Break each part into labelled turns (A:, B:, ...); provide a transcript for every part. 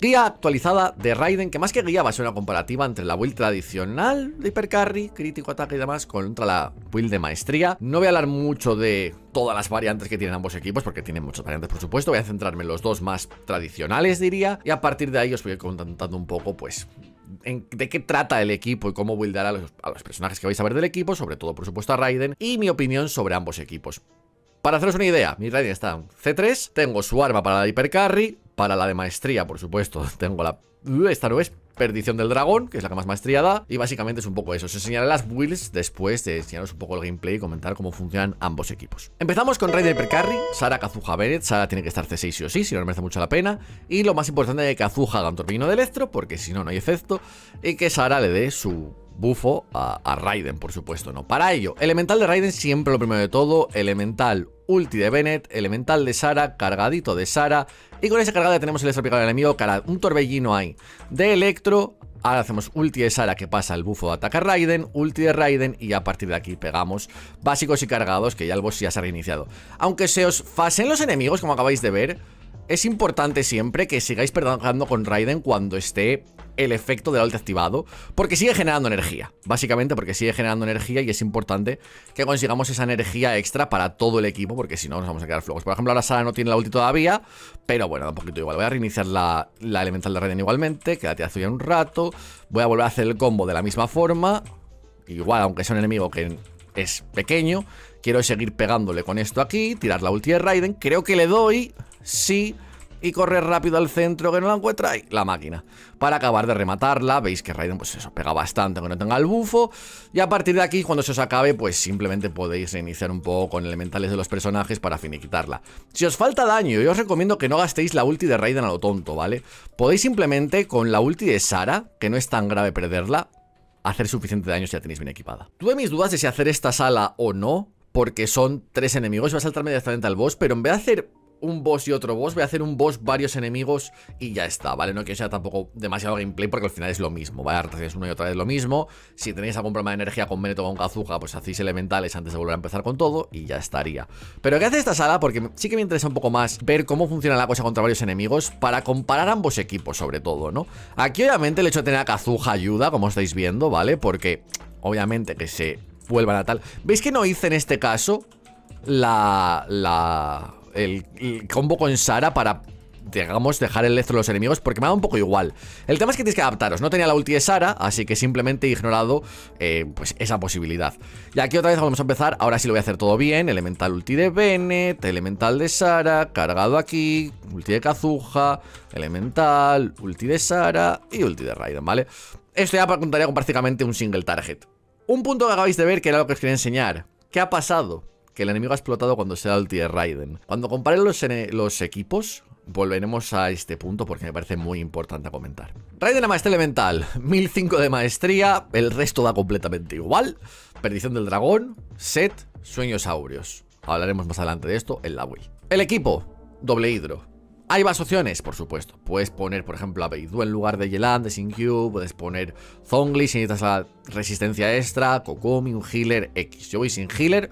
A: Guía actualizada de Raiden, que más que guía va a ser una comparativa entre la build tradicional de hipercarry, crítico, ataque y demás, contra la build de maestría. No voy a hablar mucho de todas las variantes que tienen ambos equipos, porque tienen muchas variantes, por supuesto. Voy a centrarme en los dos más tradicionales, diría, y a partir de ahí os voy contando un poco, pues, de qué trata el equipo y cómo buildar a los, a los, personajes que vais a ver del equipo, sobre todo por supuesto a Raiden, y mi opinión sobre ambos equipos. Para haceros una idea, mi Raiden está en C3, tengo su arma para la hipercarry, para la de maestría, por supuesto, tengo la... Esta no es Perdición del Dragón, que es la que más maestría da, y básicamente es un poco eso. Os enseñaré las builds después de enseñaros un poco el gameplay y comentar cómo funcionan ambos equipos. Empezamos con Raiden Hypercarry, Sara Kazuha Bennett. Sara tiene que estar C6 sí o sí, si no, merece mucho la pena. Y lo más importante es que Kazuha haga un torbellino de electro, porque si no, no hay efecto. Y que Sara le dé su bufo a, Raiden, por supuesto, ¿no? Para ello, elemental de Raiden siempre lo primero de todo, elemental ulti de Bennett, elemental de Sara, cargadito de Sara, y con esa cargada tenemos el extra al enemigo, cara, un torbellino ahí de Electro, Ahora hacemos ulti de Sara que pasa el bufo de ataque a Raiden, ulti de Raiden y a partir de aquí pegamos básicos y cargados que ya el boss ya se ha reiniciado. Aunque se os fasen los enemigos como acabáis de ver, es importante siempre que sigáis pegando con Raiden cuando esté el efecto del ulti activado, porque sigue generando energía, básicamente porque sigue generando energía y es importante que consigamos esa energía extra para todo el equipo, porque si no nos vamos a quedar flojos. Por ejemplo, ahora Sara no tiene la ulti todavía, pero bueno, un poquito igual. Voy a reiniciar la, elemental de Raiden igualmente, quédate azul ya un rato, voy a volver a hacer el combo de la misma forma, igual, aunque sea un enemigo que es pequeño, quiero seguir pegándole con esto aquí, tirar la ulti de Raiden, creo que le doy, sí y correr rápido al centro que no la encuentra y la máquina. Para acabar de rematarla, veis que Raiden pues eso, pega bastante aunque no tenga el bufo. Y a partir de aquí, cuando se os acabe, pues simplemente podéis reiniciar un poco con elementales de los personajes para finiquitarla. Si os falta daño, yo os recomiendo que no gastéis la ulti de Raiden a lo tonto, ¿vale? Podéis simplemente con la ulti de Sara, que no es tan grave perderla, hacer suficiente daño si ya tenéis bien equipada. Tuve mis dudas de si hacer esta sala o no, porque son tres enemigos, va a saltarme directamente al boss, pero en vez de hacer un boss y otro boss, voy a hacer un boss, varios enemigos y ya está, ¿vale? No quiero sea tampoco demasiado gameplay porque al final es lo mismo, ¿vale? Hacéis una y otra vez lo mismo. Si tenéis algún problema de energía con Beneto o con Kazuha, pues hacéis elementales antes de volver a empezar con todo y ya estaría. Pero ¿qué hace esta sala? Porque sí que me interesa un poco más ver cómo funciona la cosa contra varios enemigos para comparar ambos equipos sobre todo, ¿no? Aquí obviamente el hecho de tener a Kazuha ayuda, como estáis viendo, ¿vale? Porque obviamente que se vuelvan a tal... ¿Veis que no hice en este caso la... la el, combo con Sara para digamos, dejar el electro de los enemigos Porque me da un poco igual. El tema es que tienes que adaptaros. No tenía la ulti de Sara Así que simplemente he ignorado eh, Pues esa posibilidad. Y aquí otra vez vamos a empezar. Ahora sí lo voy a hacer todo bien. Elemental ulti de Bennett Elemental de Sara Cargado aquí Ulti de Kazuha Elemental Ulti de Sara Y ulti de Raiden, ¿vale? Esto ya contaría con prácticamente un single target. Un punto que acabáis de ver Que era lo que os quería enseñar. ¿Qué ha pasado? Que el enemigo ha explotado cuando se da el tier Raiden. Cuando comparen los, equipos, volveremos a este punto porque me parece muy importante comentar. Raiden a maestría elemental, 1005 de maestría, el resto da completamente igual. Perdición del dragón, set, sueños áureos. Hablaremos más adelante de esto en la Wii. El equipo, doble hidro. Hay más opciones, por supuesto. Puedes poner, por ejemplo, a Beidou en lugar de Yelan, de Q. Puedes poner Zongli si necesitas la resistencia extra. Kokomi, un healer X. Yo voy sin healer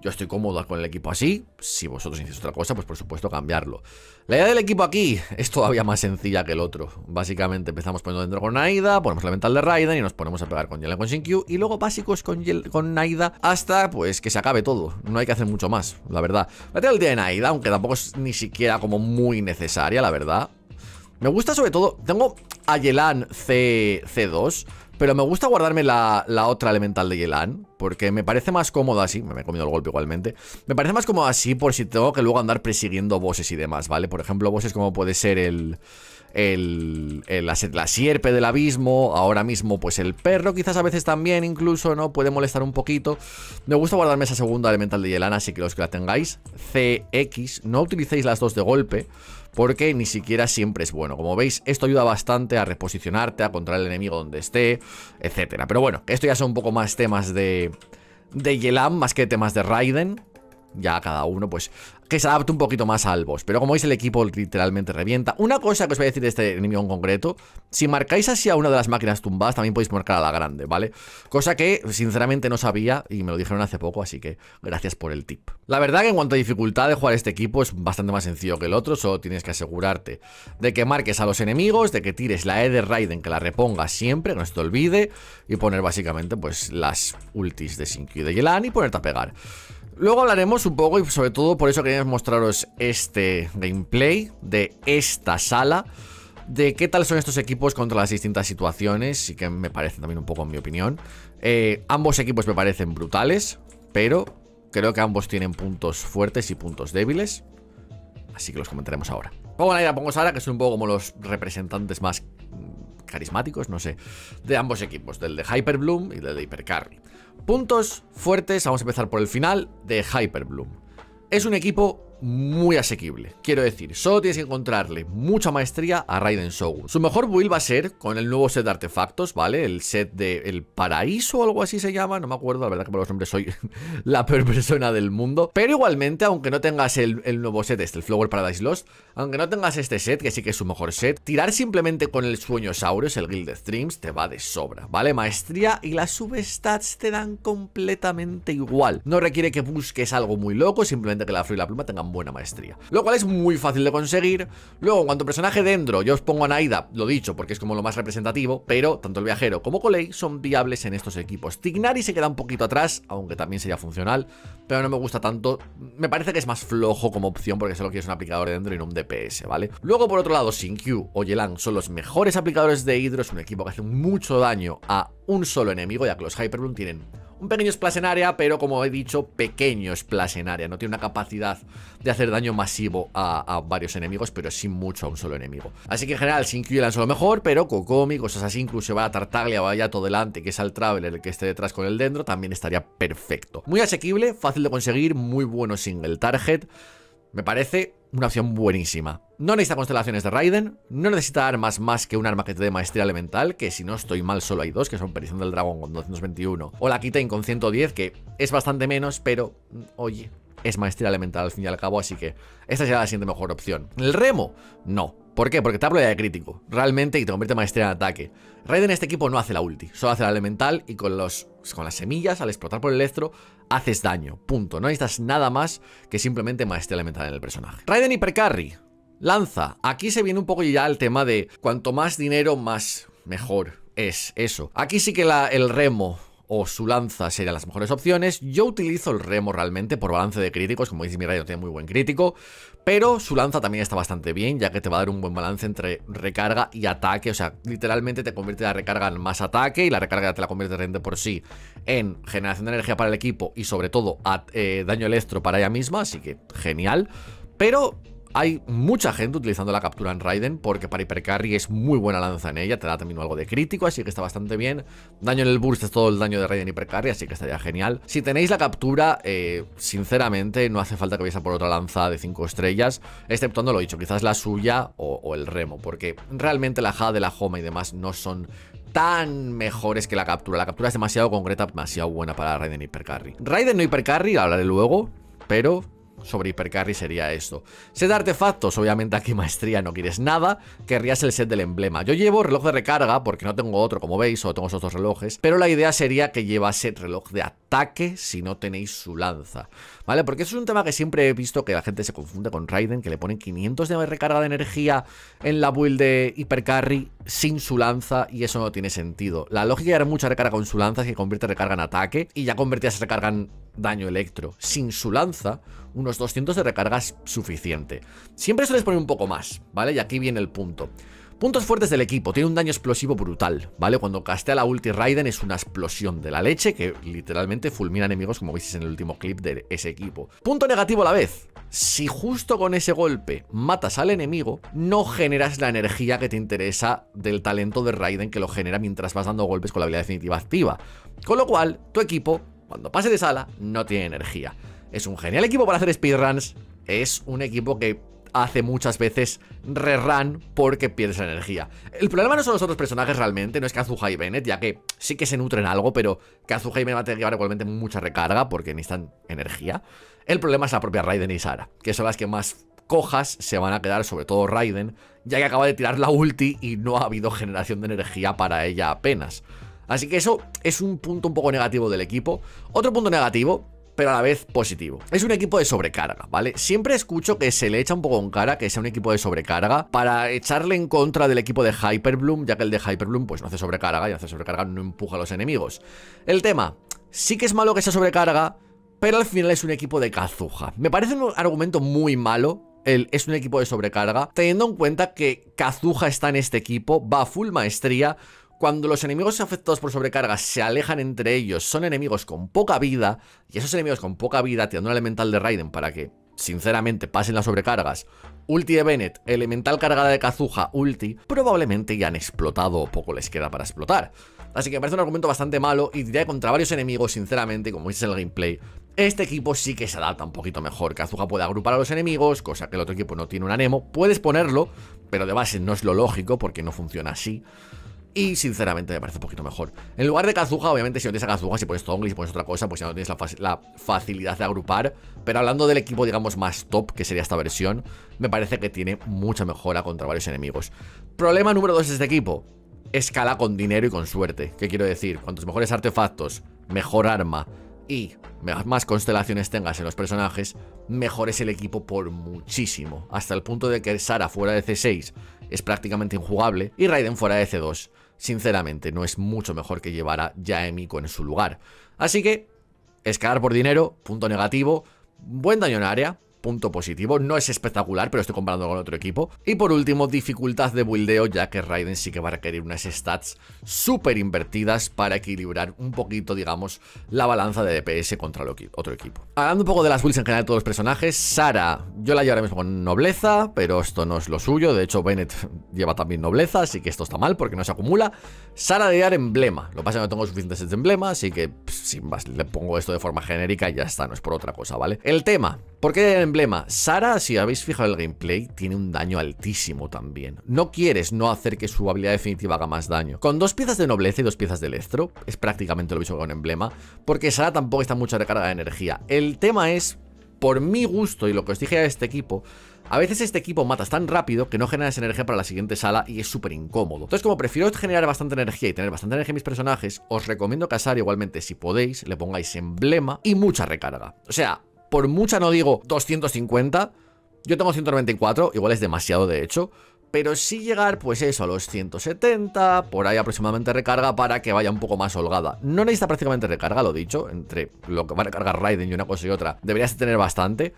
A: yo estoy cómodo con el equipo así. Si vosotros hicierais otra cosa, pues por supuesto cambiarlo. La idea del equipo aquí es todavía más sencilla que el otro. Básicamente empezamos poniendo dentro con Naida, ponemos la mental de Raiden y nos ponemos a pegar con Yelen con Shinkyu. Y luego básicos con, con Naida hasta pues que se acabe todo. No hay que hacer mucho más, la verdad. La día de Naida, aunque tampoco es ni siquiera como muy necesaria, la verdad. Me gusta sobre todo, tengo a Yelan C, C2 pero me gusta guardarme la, otra elemental de Yelan. Porque me parece más cómodo así. Me he comido el golpe igualmente. Me parece más cómodo así por si tengo que luego andar persiguiendo bosses y demás, ¿vale? Por ejemplo, bosses como puede ser el... El, la, sierpe del abismo, ahora mismo pues el perro quizás a veces también incluso, ¿no? Puede molestar un poquito. Me gusta guardarme esa segunda elemental de Yelan, así que los que la tengáis, CX, no utilicéis las dos de golpe, porque ni siquiera siempre es bueno. Como veis, esto ayuda bastante a reposicionarte, a controlar el enemigo donde esté, etcétera. Pero bueno, esto ya son un poco más temas de, de Yelan, más que temas de Raiden. Ya cada uno, pues, que se adapte un poquito más al boss. Pero como veis, el equipo literalmente revienta. Una cosa que os voy a decir de este enemigo en concreto, si marcáis así a una de las máquinas tumbadas, también podéis marcar a la grande, ¿vale? Cosa que, sinceramente, no sabía y me lo dijeron hace poco, así que gracias por el tip. La verdad que en cuanto a dificultad de jugar este equipo es bastante más sencillo que el otro, solo tienes que asegurarte de que marques a los enemigos, de que tires la E de Raiden, que la repongas siempre, no se te olvide, y poner básicamente pues las ultis de Shinkyu y de Yelan y ponerte a pegar. Luego hablaremos un poco y sobre todo por eso quería mostraros este gameplay de esta sala de qué tal son estos equipos contra las distintas situaciones y que me parecen también un poco en mi opinión. Eh, ambos equipos me parecen brutales, pero creo que ambos tienen puntos fuertes y puntos débiles, así que los comentaremos ahora. Pongo a pongo Sara, que son un poco como los representantes más carismáticos, no sé, de ambos equipos, del de Hyper Bloom y del de Hypercarry. Puntos fuertes, vamos a empezar por el final, de Hyper Bloom. Es un equipo muy asequible. Quiero decir, solo tienes que encontrarle mucha maestría a Raiden Shogun. Su mejor build va a ser con el nuevo set de artefactos, ¿vale? El set de El Paraíso o algo así se llama, no me acuerdo, la verdad que por los nombres soy la peor persona del mundo. Pero igualmente, aunque no tengas el, nuevo set este, el Flower Paradise Lost, aunque no tengas este set, que sí que es su mejor set, tirar simplemente con el Sueño Saurus, el Gilded Streams, te va de sobra, ¿vale? Maestría y las substats te dan completamente igual. No requiere que busques algo muy loco, simplemente que la flor y la pluma tengan buena maestría. Lo cual es muy fácil de conseguir. Luego, en cuanto personaje dentro, yo os pongo a Naida, lo dicho, porque es como lo más representativo, pero tanto el viajero como Colei son viables en estos equipos. Tignari se queda un poquito atrás, aunque también sería funcional, pero no me gusta tanto. Me parece que es más flojo como opción porque solo quieres un aplicador dentro y no un DPS, ¿vale? Luego, por otro lado, Q o Yelan son los mejores aplicadores de Hydro, es un equipo que hace mucho daño a un solo enemigo, ya que los Hyperbloom tienen un pequeño splash en área, pero como he dicho, pequeño splash en área. No tiene una capacidad de hacer daño masivo a, varios enemigos, pero sin mucho a un solo enemigo. Así que en general, sin Q lo mejor, pero Kokomi, cosas así, incluso va a Tartaglia, vaya todo delante, que es al Traveler el que esté detrás con el Dendro, también estaría perfecto. Muy asequible, fácil de conseguir, muy bueno single target. Me parece una opción buenísima. No necesita constelaciones de Raiden, no necesita armas más que un arma que te dé maestría elemental, que si no estoy mal solo hay dos, que son Perición del Dragón con 221, o la Kitain con 110, que es bastante menos, pero, mm, oye, es maestría elemental al fin y al cabo, así que esta será la siguiente mejor opción. ¿El remo? No. ¿Por qué? Porque te hablo de crítico, realmente, y te convierte en maestría en ataque. Raiden en este equipo no hace la ulti, solo hace la elemental y con, los, con las semillas, al explotar por el electro, haces daño, punto. No necesitas nada más que simplemente maestría elemental en el personaje. Raiden hipercarry, lanza. Aquí se viene un poco ya el tema de cuanto más dinero, más mejor es eso. Aquí sí que el remo o su lanza serían las mejores opciones. Yo utilizo el remo realmente por balance de críticos, como dice mi rayo tiene muy buen crítico, pero su lanza también está bastante bien, ya que te va a dar un buen balance entre recarga y ataque, o sea, literalmente te convierte la recarga en más ataque y la recarga te la convierte de por sí en generación de energía para el equipo y sobre todo a, eh, daño electro para ella misma, así que genial. Pero hay mucha gente utilizando la captura en Raiden porque para hipercarry es muy buena lanza en ella, te da también algo de crítico, así que está bastante bien. Daño en el burst es todo el daño de Raiden hipercarry, así que estaría genial. Si tenéis la captura, eh, sinceramente no hace falta que vayáis a por otra lanza de 5 estrellas, exceptuando lo dicho, quizás la suya o, el remo, porque realmente la Jada de la Homa y demás no son tan mejores que la captura. La captura es demasiado concreta, demasiado buena para Raiden Hipercarry. Raiden no Hipercarry, hablaré luego, pero sobre hipercarry sería esto. Set de artefactos, obviamente aquí maestría no quieres nada, querrías el set del emblema. Yo llevo reloj de recarga porque no tengo otro, como veis, o tengo esos dos relojes, pero la idea sería que llevase reloj de ataque si no tenéis su lanza, ¿vale? Porque eso es un tema que siempre he visto que la gente se confunde con Raiden, que le ponen 500 de recarga de energía en la build de hipercarry sin su lanza y eso no tiene sentido. La lógica de dar mucha recarga con su lanza es que convierte recarga en ataque y ya convertías recarga en daño electro. Sin su lanza, unos 200 de recarga es suficiente. Siempre sueles poner un poco más, ¿vale? Y aquí viene el punto. Puntos fuertes del equipo, tiene un daño explosivo brutal, ¿vale? Cuando castea la ulti Raiden es una explosión de la leche que literalmente fulmina enemigos como veis en el último clip de ese equipo. Punto negativo a la vez, si justo con ese golpe matas al enemigo, no generas la energía que te interesa del talento de Raiden que lo genera mientras vas dando golpes con la habilidad definitiva activa. Con lo cual, tu equipo cuando pase de sala, no tiene energía. Es un genial equipo para hacer speedruns. Es un equipo que hace muchas veces rerun porque pierdes energía. El problema no son los otros personajes realmente, no es Kazuha y Bennett, ya que sí que se nutren algo, pero Kazuha y Bennett van a tener que llevar igualmente mucha recarga porque necesitan energía. El problema es la propia Raiden y Sara, que son las que más cojas se van a quedar, sobre todo Raiden, ya que acaba de tirar la ulti y no ha habido generación de energía para ella apenas. Así que eso es un punto un poco negativo del equipo. Otro punto negativo pero a la vez positivo. Es un equipo de sobrecarga, ¿vale? Siempre escucho que se le echa un poco en cara que sea un equipo de sobrecarga para echarle en contra del equipo de Hyperbloom, ya que el de Hyperbloom pues no hace sobrecarga y hace sobrecarga no empuja a los enemigos. El tema, sí que es malo que sea sobrecarga, pero al final es un equipo de Kazuha. Me parece un argumento muy malo el, es un equipo de sobrecarga, teniendo en cuenta que Kazuha está en este equipo, va full maestría, cuando los enemigos afectados por sobrecarga se alejan entre ellos, son enemigos con poca vida, y esos enemigos con poca vida tirando un elemental de Raiden para que, sinceramente, pasen las sobrecargas, ulti de Bennett, elemental cargada de Kazuha, ulti, probablemente ya han explotado o poco les queda para explotar. Así que me parece un argumento bastante malo y diría que contra varios enemigos, sinceramente, como dice el gameplay, este equipo sí que se adapta un poquito mejor. Kazuha puede agrupar a los enemigos, cosa que el otro equipo no tiene un anemo. Puedes ponerlo, pero de base no es lo lógico porque no funciona así. Y sinceramente me parece un poquito mejor. En lugar de Kazuha, obviamente, si no tienes a Kazuha, si pones Tongli, si pones otra cosa, pues ya no tienes la, facilidad de agrupar. Pero hablando del equipo, digamos, más top, que sería esta versión, me parece que tiene mucha mejora contra varios enemigos. Problema número 2 de este equipo. Escala con dinero y con suerte. ¿Qué quiero decir? Cuantos mejores artefactos, mejor arma y más constelaciones tengas en los personajes, mejor es el equipo por muchísimo. Hasta el punto de que Sara fuera de C6 es prácticamente injugable y Raiden fuera de C2 sinceramente no es mucho mejor que llevar a Jaemiko en su lugar. Así que, escalar por dinero, punto negativo, buen daño en área, punto positivo. No es espectacular, pero estoy comparando con otro equipo. Y por último, dificultad de buildeo, ya que Raiden sí que va a requerir unas stats súper invertidas para equilibrar un poquito, digamos, la balanza de DPS contra el otro equipo. Hablando un poco de las builds en general de todos los personajes, Sara, yo la llevo ahora mismo con nobleza, pero esto no es lo suyo. De hecho, Bennett lleva también nobleza, así que esto está mal porque no se acumula. Sara de dar emblema. Lo que pasa es que no tengo suficientes sets de emblema, así que sin más le pongo esto de forma genérica y ya está, no es por otra cosa, ¿vale? El tema, ¿por qué emblema. Sara, si habéis fijado el gameplay, tiene un daño altísimo también. No quieres no hacer que su habilidad definitiva haga más daño. Con dos piezas de nobleza y dos piezas de electro, es prácticamente lo mismo que un emblema, porque Sara tampoco está mucha recarga de energía. El tema es, por mi gusto y lo que os dije a este equipo, a veces este equipo matas tan rápido que no generas energía para la siguiente sala y es súper incómodo. Entonces, como prefiero generar bastante energía y tener bastante energía en mis personajes, os recomiendo que a Sara igualmente, si podéis, le pongáis emblema y mucha recarga. O sea, por mucha no digo 250, yo tengo 194, igual es demasiado de hecho, pero sí llegar, pues eso, a los 170, por ahí aproximadamente recarga para que vaya un poco más holgada. No necesita prácticamente recarga, lo dicho, entre lo que va a recargar Raiden y una cosa y otra, deberías tener bastante,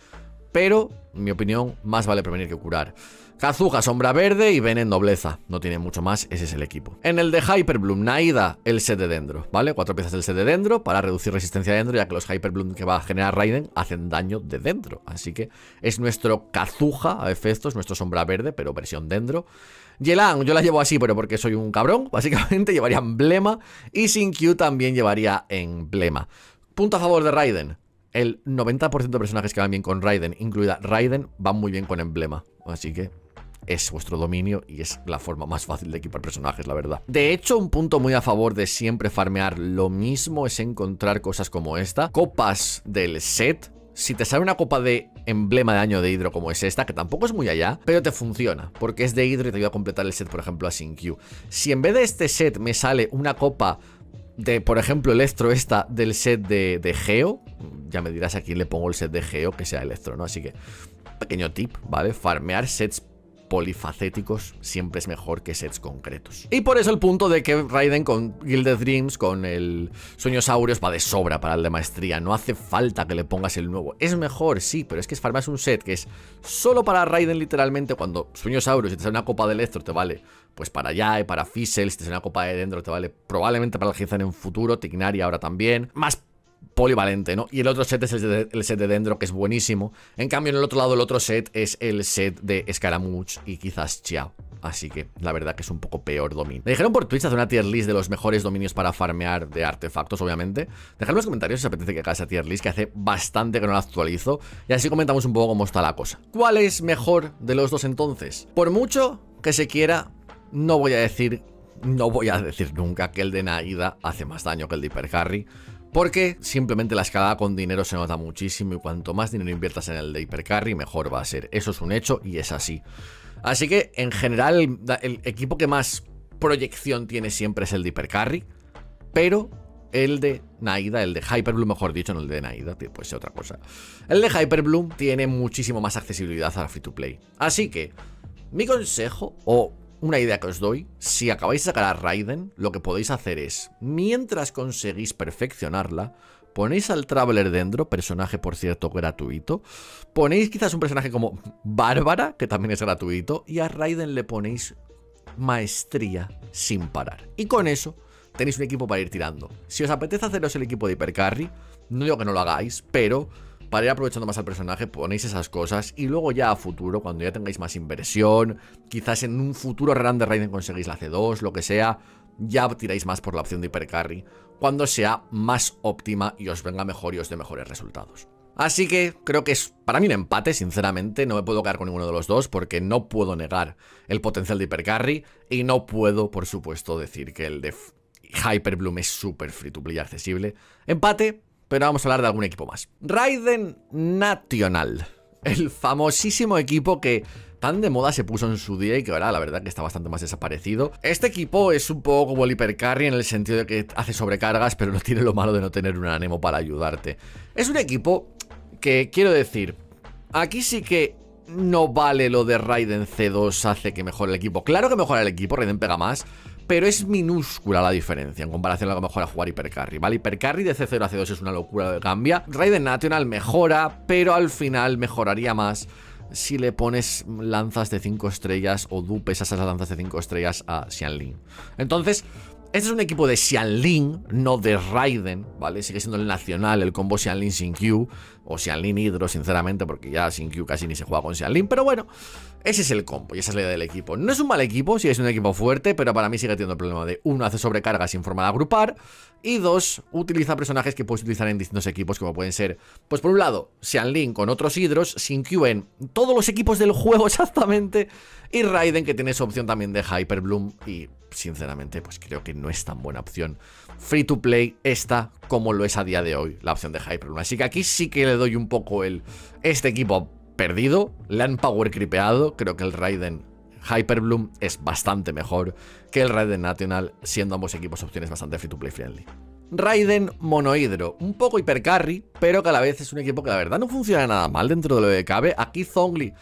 A: pero, en mi opinión, más vale prevenir que curar. Kazuha, sombra verde y en nobleza. No tiene mucho más, ese es el equipo. En el de Hyperbloom, Naida, el set de Dendro, ¿vale? Cuatro piezas del set de Dendro para reducir resistencia de Dendro, ya que los Hyperbloom que va a generar Raiden hacen daño de Dendro. Así que es nuestro Kazuha a efectos, nuestro sombra verde, pero versión Dendro. Yelan, yo la llevo así, pero porque soy un cabrón, básicamente llevaría emblema. Y Sin Q también llevaría emblema. Punto a favor de Raiden. El 90% de personajes que van bien con Raiden, incluida Raiden, van muy bien con emblema. Así que es vuestro dominio y es la forma más fácil de equipar personajes, la verdad. De hecho, un punto muy a favor de siempre farmear lo mismo es encontrar cosas como esta. Copas del set, si te sale una copa de emblema de daño de hidro como es esta, que tampoco es muy allá, pero te funciona, porque es de hidro y te ayuda a completar el set, por ejemplo, a Q. Si en vez de este set me sale una copa de, por ejemplo, Electro esta del set de, de Geo, ya me dirás a quién le pongo el set de Geo que sea Electro, ¿no? Así que, pequeño tip, ¿vale? Farmear sets polifacéticos siempre es mejor que sets concretos. Y por eso el punto de que Raiden con Gilded Dreams, con el Sueños Aureos, va de sobra para el de maestría. No hace falta que le pongas el nuevo. Es mejor, sí, pero es que es un set que es solo para Raiden literalmente cuando Sueños Aureos y te sale una copa de Electro te vale pues para allá y para Fizzle, si te sale una copa de Dendro te vale probablemente para el Gizan en futuro, Tignari ahora también. Más polivalente, ¿no? Y el otro set es el, set de Dendro, que es buenísimo. En cambio, en el otro lado, el otro set es el set de Scaramouche y quizás Chiao. Así que la verdad que es un poco peor dominio. Me dijeron por Twitch hacer una tier list de los mejores dominios para farmear de artefactos, obviamente. Dejadme en los comentarios si apetece que haga esa tier list, que hace bastante que no la actualizo. Y así comentamos un poco cómo está la cosa. ¿Cuál es mejor de los dos entonces? Por mucho que se quiera, no voy a decir, no voy a decir nunca que el de Naida hace más daño que el de Hyper Porque simplemente la escalada con dinero se nota muchísimo y cuanto más dinero inviertas en el de hipercarry, mejor va a ser. Eso es un hecho y es así. Así que, en general, el, equipo que más proyección tiene siempre es el de hipercarry, pero el de Naida, el de Hyperbloom, mejor dicho, no el de Naida, puede ser otra cosa. El de Hyperbloom tiene muchísimo más accesibilidad a la free to play. Así que, mi consejo, o una idea que os doy, si acabáis de sacar a Raiden, lo que podéis hacer es, mientras conseguís perfeccionarla, ponéis al Traveler dentro, personaje por cierto gratuito, ponéis quizás un personaje como Bárbara, que también es gratuito, y a Raiden le ponéis maestría sin parar. Y con eso tenéis un equipo para ir tirando. Si os apetece haceros el equipo de Hypercarry, no digo que no lo hagáis, pero para ir aprovechando más al personaje ponéis esas cosas y luego ya a futuro, cuando ya tengáis más inversión, quizás en un futuro run de Raiden conseguís la C2, lo que sea, ya tiráis más por la opción de hipercarry cuando sea más óptima y os venga mejor y os dé mejores resultados. Así que creo que es para mí un empate, sinceramente, no me puedo quedar con ninguno de los dos porque no puedo negar el potencial de hipercarry y no puedo, por supuesto, decir que el de Hyperbloom es súper free to play accesible. Empate, pero vamos a hablar de algún equipo más. Raiden National, el famosísimo equipo que tan de moda se puso en su día y que ahora la verdad que está bastante más desaparecido. Este equipo es un poco como el Hypercarry en el sentido de que hace sobrecargas, pero no tiene lo malo de no tener un anemo para ayudarte. Es un equipo que, quiero decir, aquí sí que no vale lo de Raiden C2 hace que mejore el equipo. Claro que mejora el equipo, Raiden pega más, pero es minúscula la diferencia en comparación a lo que mejora jugar Hypercarry, ¿vale? Hypercarry de C0 a C2 es una locura de cambia. Raiden National mejora, pero al final mejoraría más si le pones lanzas de 5 estrellas o dupes a esas lanzas de 5 estrellas a Xianling. Entonces, este es un equipo de Xianling, no de Raiden, ¿vale? Sigue siendo el nacional, el combo Xianling sin Q, o Xianling Hydro, sinceramente, porque ya sin Q casi ni se juega con Xianling, pero bueno, ese es el combo y esa es la idea del equipo. No es un mal equipo, sigue siendo un equipo fuerte, pero para mí sigue teniendo el problema de, uno, hace sobrecarga sin forma de agrupar, y dos, utiliza personajes que puedes utilizar en distintos equipos, como pueden ser, pues por un lado, Xianling con otros Hydros, sin Q en todos los equipos del juego exactamente, y Raiden, que tiene esa opción también de Hyperbloom, y sinceramente, pues creo que no es tan buena opción. Free to play está como lo es a día de hoy la opción de Hyperbloom. Así que aquí sí que le doy un poco el... Este equipo perdido, le han power creepeado. Creo que el Raiden Hyperbloom es bastante mejor que el Raiden National, siendo ambos equipos opciones bastante free to play friendly. Raiden Monohidro, un poco hipercarry, pero que a la vez es un equipo que la verdad no funciona nada mal dentro de lo que cabe. Aquí Zongli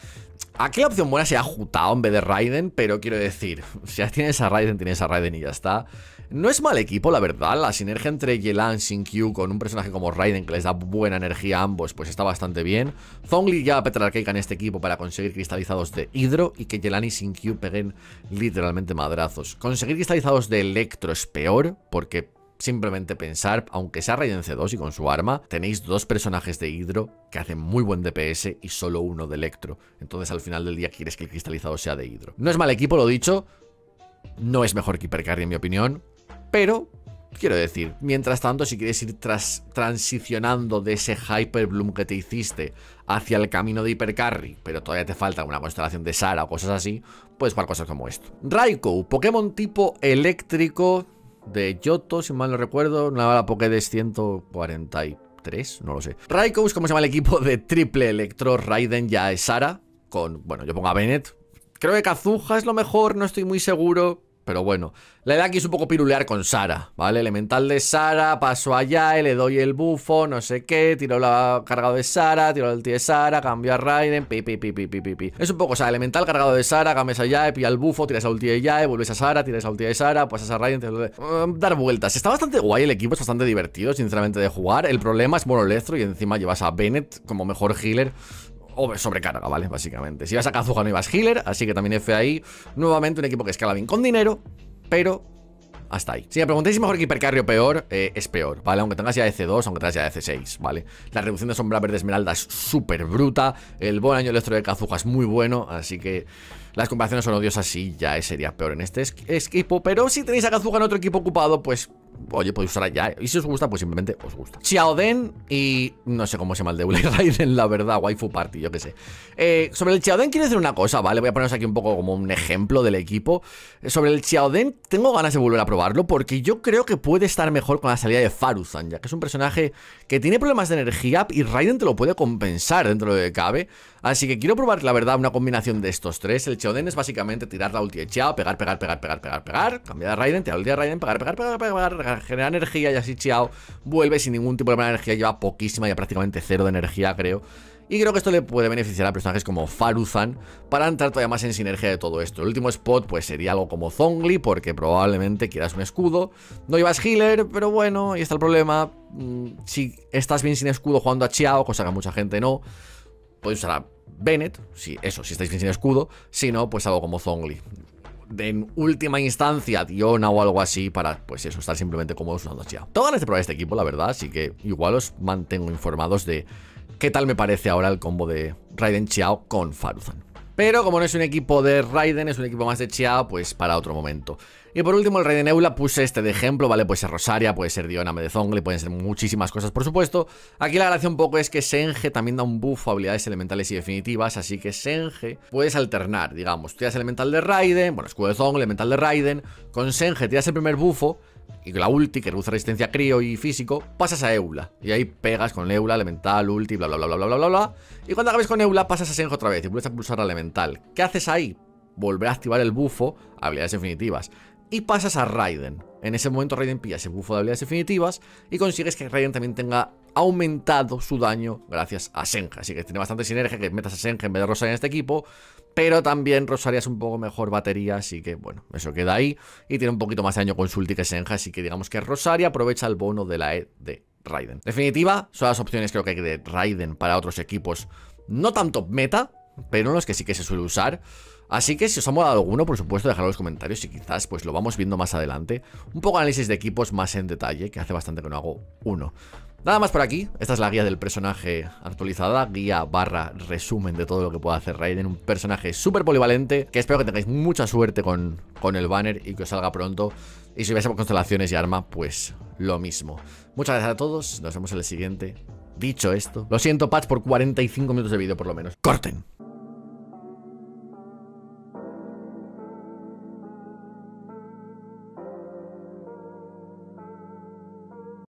A: Aquí la opción buena sería Jutao en vez de Raiden, pero quiero decir, si tienes a Raiden, tienes a Raiden y ya está. No es mal equipo, la verdad. La sinergia entre Yelan, Q con un personaje como Raiden que les da buena energía a ambos, pues está bastante bien. Zongli ya a Keika en este equipo para conseguir cristalizados de Hidro y que Yelan y Q peguen literalmente madrazos. Conseguir cristalizados de Electro es peor porque simplemente pensar, aunque sea Raiden C2 y con su arma, tenéis dos personajes de Hidro que hacen muy buen DPS y solo uno de Electro. Entonces al final del día quieres que el cristalizado sea de Hidro. No es mal equipo, lo dicho. No es mejor que Hypercarry en mi opinión. Pero, quiero decir, mientras tanto, si quieres ir tras transicionando de ese Hyper Bloom que te hiciste hacia el camino de Hypercarry, pero todavía te falta una constelación de Sara o cosas así, puedes jugar cosas como esto. Raikou, Pokémon tipo eléctrico de Yoto, si mal no recuerdo, una bala Pokédex 143, no lo sé. Raikou es como se llama el equipo de triple electro, Raiden ya es Sara, con, bueno, yo pongo a Bennett. Creo que Kazuha es lo mejor, no estoy muy seguro. Pero bueno, la idea aquí es un poco pirulear con Sara, ¿vale? Elemental de Sara, paso allá, le doy el bufo, no sé qué, tiro la cargado de Sara, tiro el tío de Sara, cambio a Raiden, pi, pi, pi, pi, pi, pi, Es un poco, o sea, elemental cargado de Sara, cambias allá, pilla el bufo, tiras a ulti de Yae, vuelves a Sara, tiras a ulti de Sara, pasas a Raiden, te... Um, dar vueltas. Está bastante guay el equipo, es bastante divertido, sinceramente, de jugar. El problema es Monolestro y encima llevas a Bennett como mejor healer sobrecarga, ¿vale? Básicamente. Si vas a Kazuha no ibas healer, así que también F ahí. Nuevamente un equipo que escala bien con dinero, pero hasta ahí. Si me preguntáis si mejor que hipercarry o peor, eh, es peor, ¿vale? Aunque tengas ya EC2, aunque tengas ya EC6, ¿vale? La reducción de sombra verde esmeralda es súper bruta. El buen año electro de Kazuha es muy bueno, así que las comparaciones son odiosas y ya sería peor en este equipo. Pero si tenéis a Kazuha en otro equipo ocupado, pues oye, podéis usar ya. Y si os gusta, pues simplemente os gusta. Xiaoden y no sé cómo se llama el de Raiden, la verdad, waifu party, yo qué sé. Eh, sobre el Xiaoden quiero decir una cosa, ¿vale? Voy a poneros aquí un poco como un ejemplo del equipo. Eh, sobre el Xiaoden tengo ganas de volver a probarlo porque yo creo que puede estar mejor con la salida de Faruzan, ya que es un personaje que tiene problemas de energía y Raiden te lo puede compensar dentro de cabe. Así que quiero probar, la verdad, una combinación de estos tres. El Xiaoden es básicamente tirar la ulti de Xiao, pegar, pegar, pegar, pegar, pegar, pegar, cambiar a Raiden, tirar la ulti de Raiden, pegar, pegar, pegar, pegar, pegar, generar energía y así Xiao vuelve sin ningún tipo de energía, lleva poquísima, ya prácticamente cero de energía, creo. Y creo que esto le puede beneficiar a personajes como Faruzan para entrar todavía más en sinergia de todo esto. El último spot pues sería algo como Zongli, porque probablemente quieras un escudo. No llevas healer, pero bueno, ahí está el problema. Mm, si estás bien sin escudo jugando a Chiao, cosa que mucha gente no, puedes usar a Bennett, si, eso, si estáis bien sin escudo. Si no, pues algo como Zongli en última instancia Diona o algo así para, pues eso, estar simplemente cómodos usando a Chiao. Tengo ganas de probar este equipo, la verdad, así que igual os mantengo informados de qué tal me parece ahora el combo de Raiden Chiao con Faruzan. Pero como no es un equipo de Raiden, es un equipo más de Chiao, pues para otro momento. Y por último, el Raiden Eula puse este de ejemplo, ¿vale? Puede ser Rosaria, puede ser Diona Medezongle, pueden ser muchísimas cosas, por supuesto. Aquí la gracia un poco es que Senge también da un buff a habilidades elementales y definitivas, así que Senge puedes alternar, digamos, tiras elemental de Raiden, bueno, escudo de Zongle, elemental de Raiden, con Senge tiras el primer bufo, y la ulti, que reduce resistencia crío y físico, pasas a Eula. Y ahí pegas con Eula, elemental, ulti, bla bla bla bla bla bla bla Y cuando acabes con Eula, pasas a Senjo otra vez y vuelves a pulsar la elemental. ¿Qué haces ahí? Volver a activar el bufo, habilidades definitivas. Y pasas a Raiden. En ese momento Raiden pilla ese bufo de habilidades definitivas y consigues que Raiden también tenga aumentado su daño gracias a Senja. Así que tiene bastante sinergia que metas a Senja en vez de Rosaria en este equipo. Pero también Rosaria es un poco mejor batería, así que bueno, eso queda ahí. Y tiene un poquito más de daño con su que Senja, así que digamos que Rosaria aprovecha el bono de la E de Raiden. Definitiva, son las opciones creo que hay de Raiden para otros equipos. No tanto meta, pero los que sí que se suele usar. Así que si os ha molado alguno, por supuesto, dejadlo en los comentarios y quizás pues lo vamos viendo más adelante. Un poco análisis de equipos más en detalle, que hace bastante que no hago uno. Nada más por aquí, esta es la guía del personaje actualizada, guía barra resumen de todo lo que puede hacer Raiden, un personaje súper polivalente, que espero que tengáis mucha suerte con, con el banner y que os salga pronto. Y si vais a constelaciones y arma, pues lo mismo. Muchas gracias a todos, nos vemos en el siguiente. Dicho esto, lo siento Patch por 45 minutos de vídeo por lo menos. ¡Corten!